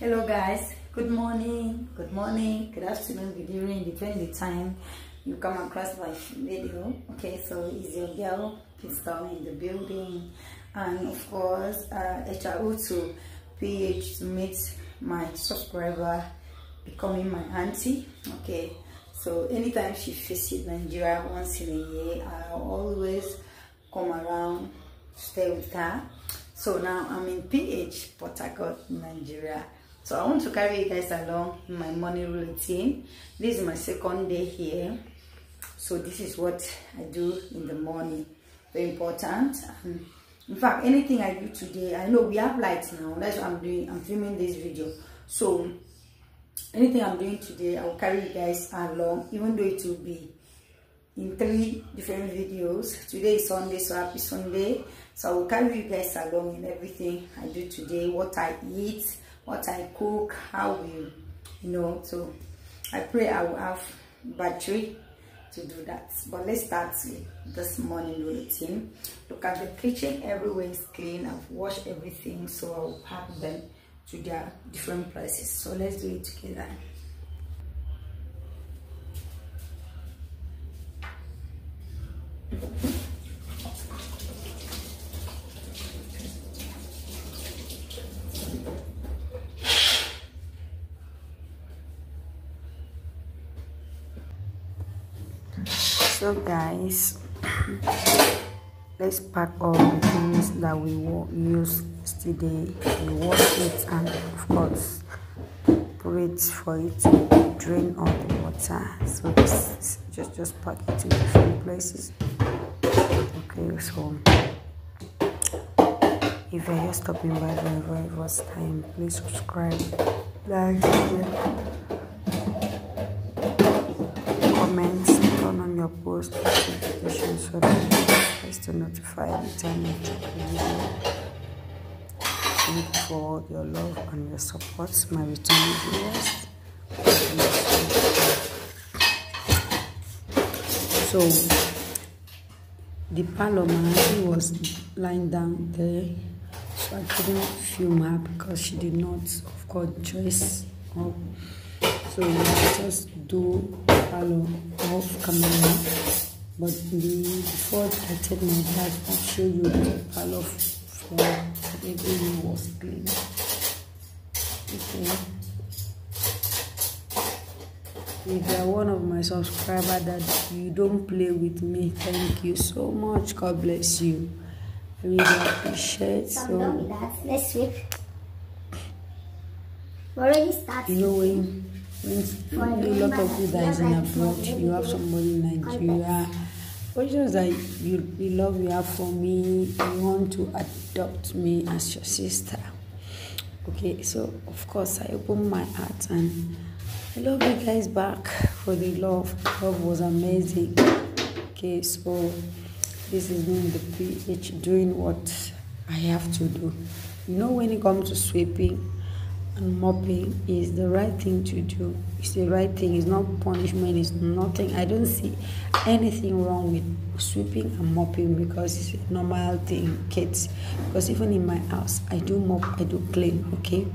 hello guys. Good morning. Good morning. Good afternoon. Good evening depending the time you come across my video. Okay so is your girl Peace Tom in the building. And of course uh HRO to PH to meet my subscriber becoming my auntie. Okay so anytime she visits Nigeria once in a year I always come around stay with her. So now I'm in PH Port Harcourt Nigeria so I want to carry you guys along my morning routine. This is my second day here. So this is what I do in the morning. Very important. And in fact anything I do today I know we have lights now. That's what I'm doing I'm filming this video. So anything I'm doing today I'll carry you guys along even though it will be in three different videos. Today is Sunday so happy Sunday. So I will carry you guys along in everything I do today what I eat what I cook how we you know so I pray I will have battery to do that. But let's start with this morning routine. Look at the kitchen everywhere is clean. I've washed everything so I'll pack them to their different places. So let's do it together so guys. Let's pack all the things that we used yesterday. We wash it and of course wait for it to drain all the water. So just just pack it in different places. Okay so if you're stopping by for the very first time please subscribe like share comment turn on your post notifications so that you to notify every time a video. Thank you for your love and your support my returning viewers. So the parlor man was lying down there so i couldn't film her because she did not of course dress up so I just do parlor off camera but before i take my bath i'll show you the parlor floor everything was clean okay if you are one of my subscribers that you don't play with me thank you so much god bless you i really appreciate So, so done with that. Let's sweep. We already started. you know when when a lot of you that is in abroad. You have somebody in nigeria. Just that you the love you have for me you want to adopt me as your sister. Okay so of course i open my heart and i love you guys back for the love. Love was amazing. Okay so this is me in the ph doing what i have to do. You know when it comes to sweeping and mopping is the right thing to do. It's the right thing. It's not punishment. It's nothing. I don't see anything wrong with sweeping and mopping because it's a normal thing kids. Because even in my house i do mop i do clean okay?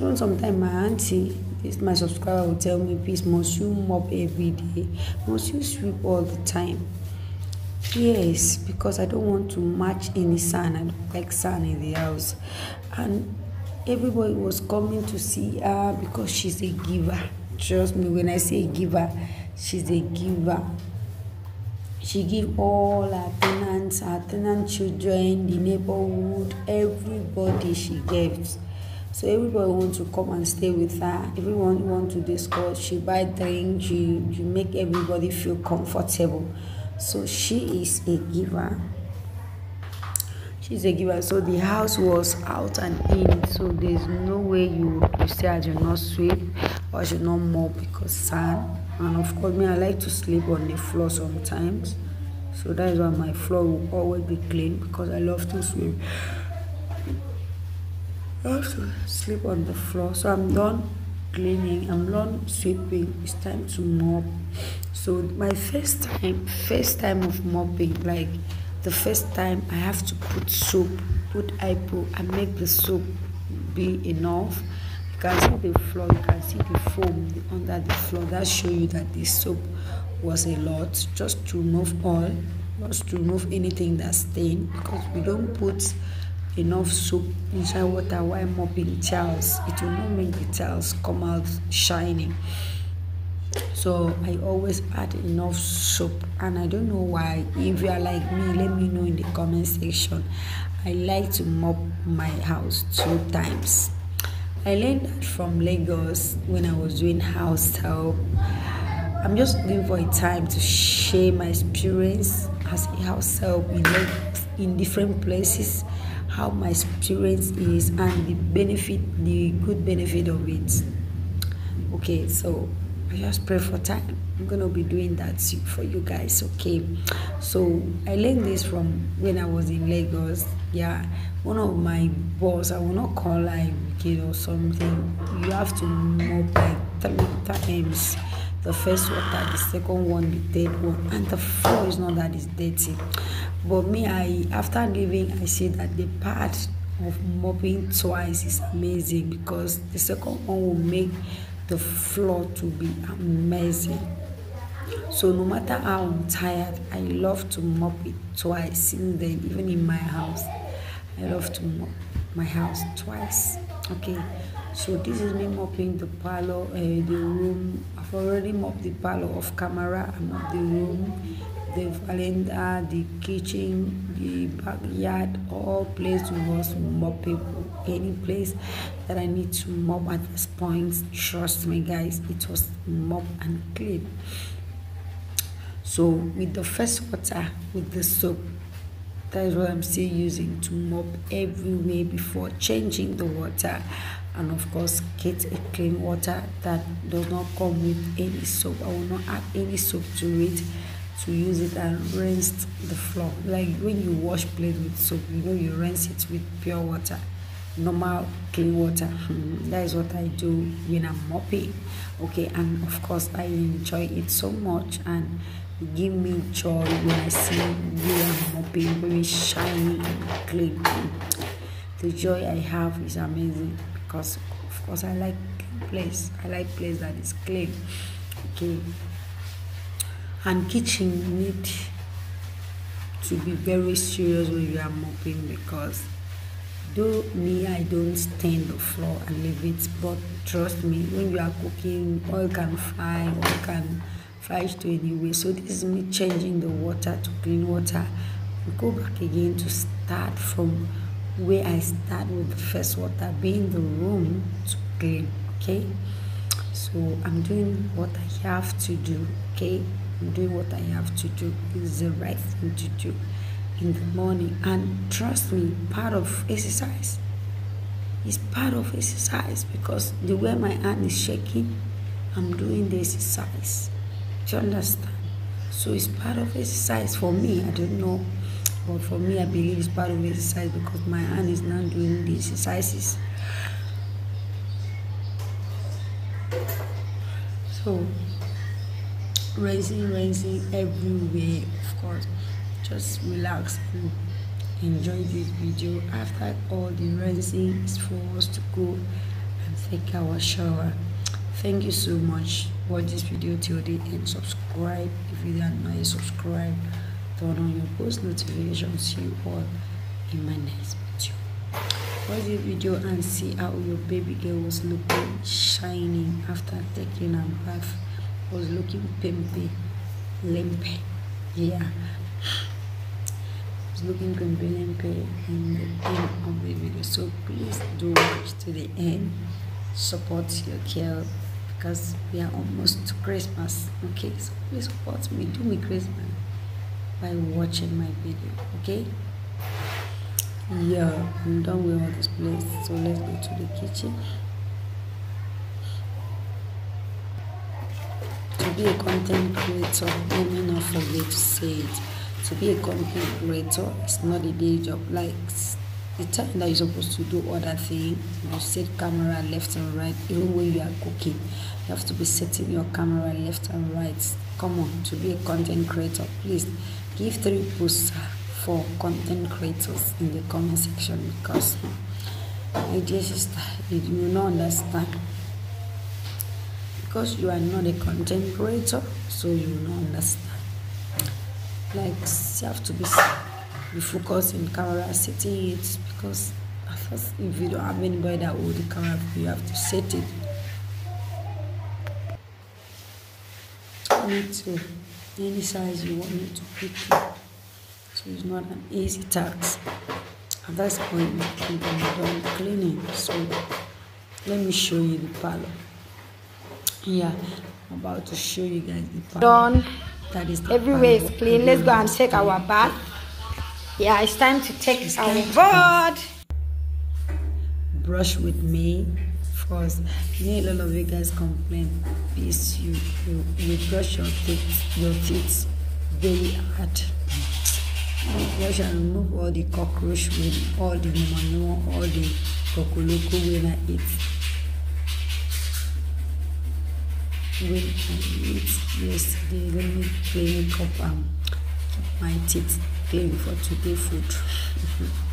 Even sometimes my auntie this my subscriber will tell me please must you mop every day? Must you sweep all the time? Yes because i don't want to match any sand i don't like sand in the house. And everybody was coming to see her because she's a giver. Trust me when i say giver she's a giver. She give all her tenants her tenant children the neighborhood everybody she gives so everybody want to come and stay with her. Everyone want to discuss. She buy drink she she make everybody feel comfortable. So she is a giver she's a giver so the house was out and in. So there's no way you you say i should not sweep. Or I should not mop because sand. And of course me i like to sleep on the floor sometimes. So that is why my floor will always be clean because i love to sweep. I have to sleep on the floor. So i'm done cleaning. I'm done sweeping. It's time to mop. So my first time first time of mopping like the first time I have to put soap, put ipo and make the soap be enough. You can see the floor you can see the foam under the floor. That show you that the soap was a lot. Just to remove oil just to remove anything that's stain because we don't put enough soap inside water while mopping tiles. it will not make the tiles come out shining so i always add enough soap and i don't know why. If you are like me let me know in the comment section. I like to mop my house two times. I learned that from lagos when i was doing house help. I'm just looking for a time to share my experience as a house help in, in different places how my experience is and the benefit the good benefit of it. Okay so I just pray for time. I'm gonna be doing that for you guys okay? So i learned this from when i was in lagos. Yeah one of my boss i will not call like kid or something. You have to mop like three times. The first water the second one the third one. And the floor is not that is dirty. But me i after leaving i see that the part of mopping twice is amazing because the second one will make the floor to be amazing. So no matter how i'm tired i love to mop it twice since then even in my house. I love to mop my house twice okay? So this is me mopping the parlor uh, the room. I've already mopped the parlor off camera. I mopped the room the veranda the kitchen the backyard all place we was moppable any place that i need to mop at this point. Trust me guys it was mop and clean. So with the first water with the soap that is what i'm still using to mop everywhere before changing the water. And of course get a clean water that does not come with any soap. I will not add any soap to it to use it and rinse the floor. Like when you wash plate with soap you know you rinse it with pure water normal clean water. Hmm, that is what i do when i'm mopping. Okay and of course i enjoy it so much and give me joy when i see where i'm mopping very shiny and clean. The joy i have is amazing because of course i like place i like place that is clean. Okay. And kitchen need to be very serious when you are mopping because though me i don't stain the floor and leave it. But trust me when you are cooking oil can fry oil can fly to anyway so this is me changing the water to clean water. We go back again to start from where i start with the first water being the room to clean okay? So i'm doing what i have to do okay? I'm doing what I have to do. It's the right thing to do in the morning. And trust me, part of exercise is part of exercise because the way my hand is shaking, I'm doing the exercise. Do you understand? So it's part of exercise for me. I don't know. But for me, I believe it's part of exercise because my hand is not doing the exercises. So raising raising everywhere of course just relax and enjoy this video after all the rinsing is for us to go and take our shower. Thank you so much. Watch this video till the end. Subscribe. If you are not subscribe. Turn on your post notifications see you all in my next video. Watch this video and see how your baby girl was looking shining after taking a bath. Was looking pimpy, limpy. Yeah. Was looking limpy in the end of the video. So please do watch to the end. Support your girl because we are almost to Christmas. Okay, so please support me. Do me Christmas by watching my video. Okay. Yeah, I'm done with all this place. So let's go to the kitchen. To be a content creator, let me not forget to say it. To be a content creator is not a day job. Like the time that you're supposed to do other things, you set camera left and right. Even when you are cooking, you have to be setting your camera left and right. Come on, to be a content creator, please give three posts for content creators in the comment section because my dear sister you will not understand because you are not a content creator so you will not understand like you have to be be focused in camera setting it because first if you don't have anybody that hold the camera you have to set it. Me to any size you want me to pick. So it's not an easy task. At this point i'm done cleaning. So let me show you the parlor. Yeah i'm about to show you guys the parlor. Done that is everywhere is clean. Let's go and take our bath yeah it's time to take it's our bath brush with me. First you know a lot of you guys complain please you you, you brush your teeth. Your teeth very hard. Brush and remove all the cockroach with all the manure all the kokoloko when i eat when i eat yesterday let me clean up keep my teeth clean for today food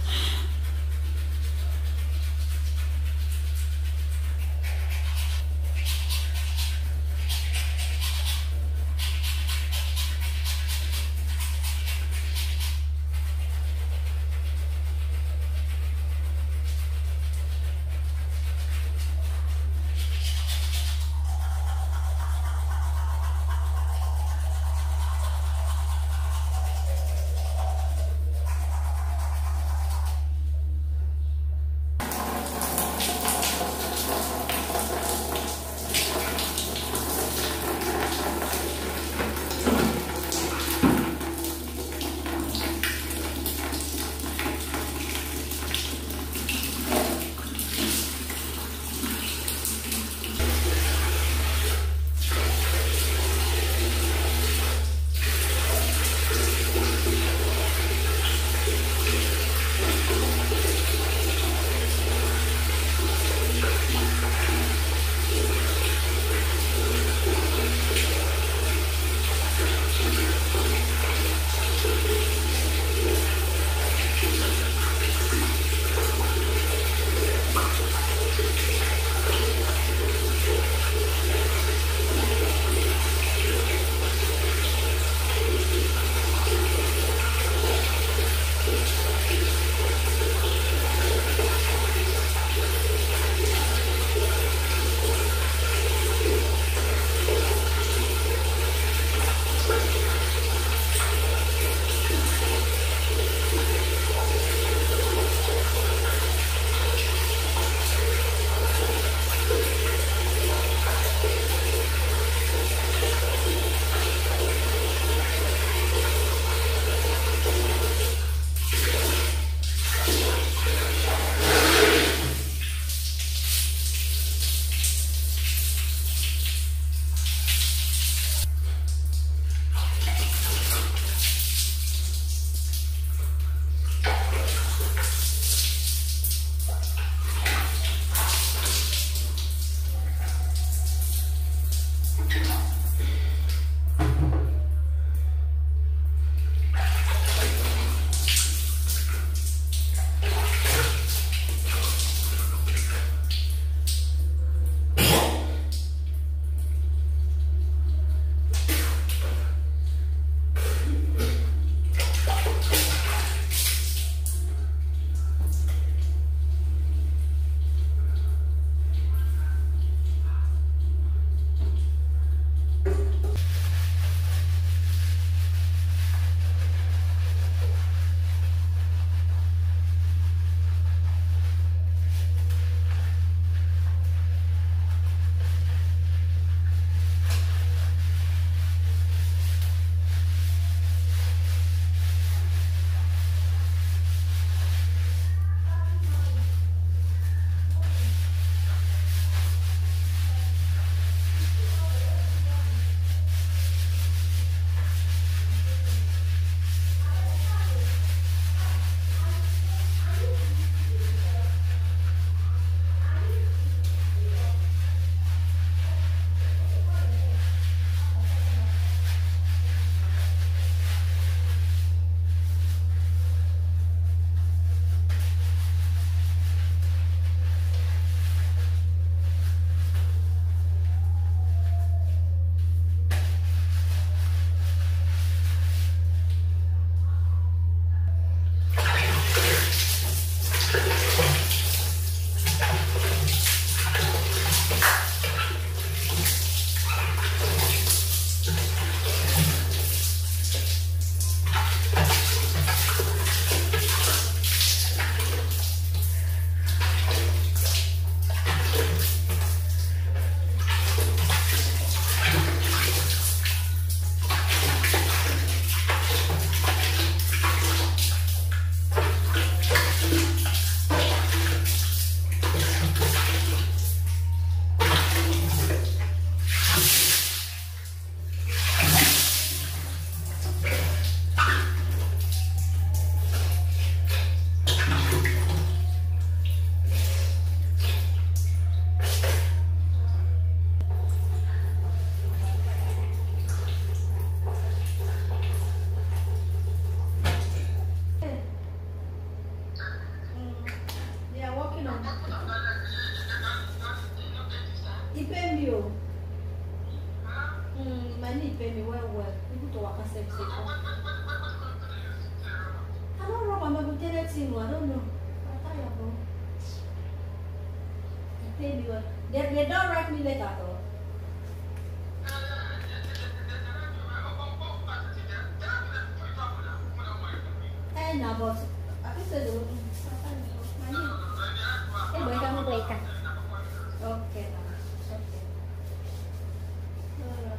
Nah,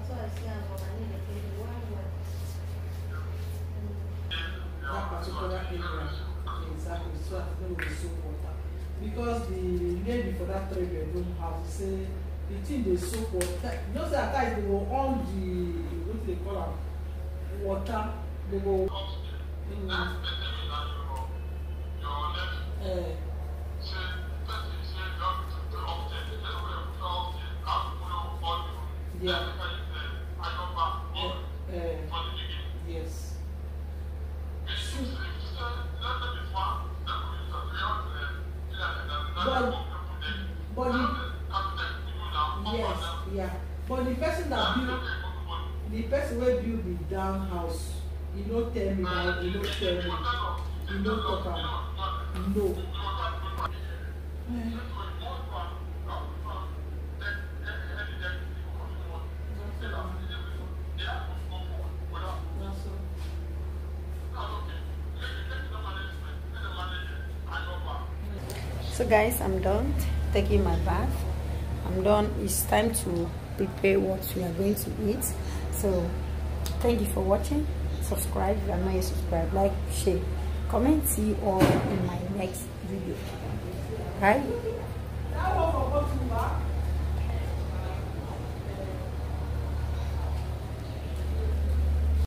so I see I'm money they pay me well well. that particular area exactly so that no go soak water because the lady for that three bedroom house say the thing know say at they go on the wetin they call water they go mm, uh, yeah uh, uh, yes but but the yes yeah but the person that build the person wey build the down house he no tell me that he no tell me. He no talk am So guys, I'm done taking my bath. I'm done. It's time to prepare what we are going to eat. So thank you for watching. Subscribe if you are not yet subscribed. Like, share, comment. See you all in my next video. Bye.